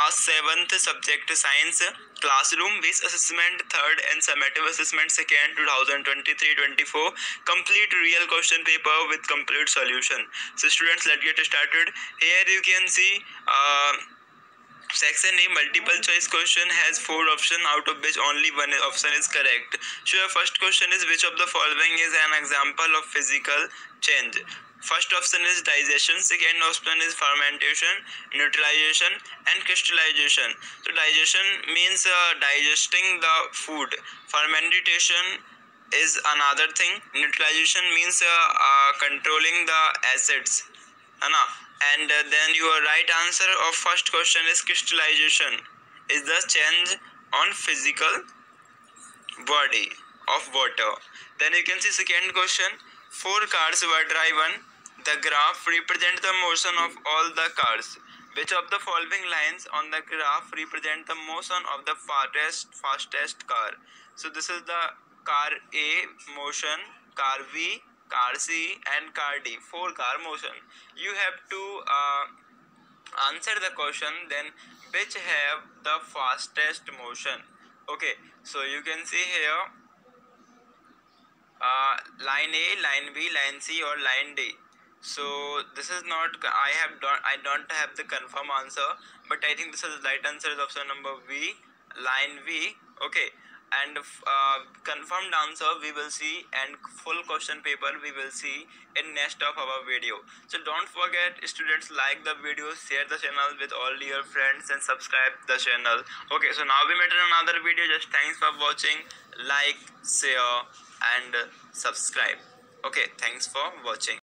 Class 7th subject science classroom based assessment third and summative assessment second 2023-24 complete real question paper with complete solution so students let's get started here you can see uh, Section A multiple choice question has four options out of which only one option is correct. So your first question is which of the following is an example of physical change? First option is digestion, second option is fermentation, neutralization and crystallization. So digestion means uh, digesting the food. Fermentation is another thing. Neutralization means uh, uh, controlling the acids. Anna and uh, then your right answer of first question is crystallization is the change on physical body of water then you can see second question four cars were driven the graph represent the motion of all the cars which of the following lines on the graph represent the motion of the fastest fastest car so this is the car a motion car v car C and car D, four car motion. You have to uh, answer the question then which have the fastest motion. Okay, so you can see here uh, line A, line B, line C or line D. So this is not I have don't I don't have the confirm answer, but I think this is the right answer is option number V, line V. Okay and uh, confirmed answer we will see and full question paper we will see in next of our video. So don't forget students like the video share the channel with all your friends and subscribe the channel. Okay so now we met in another video. Just thanks for watching. Like share and subscribe. Okay thanks for watching